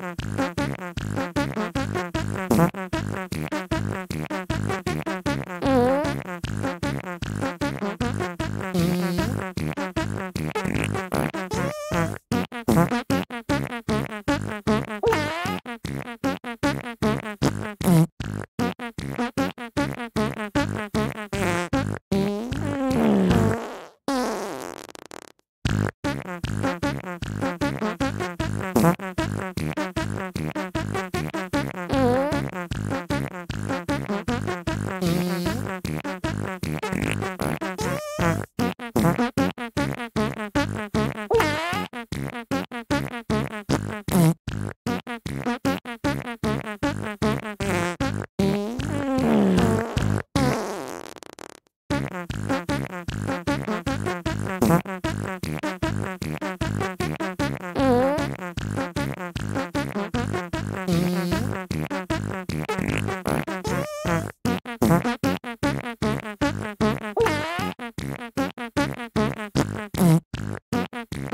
Mm-hmm. Mm-hmm. Uh-uh.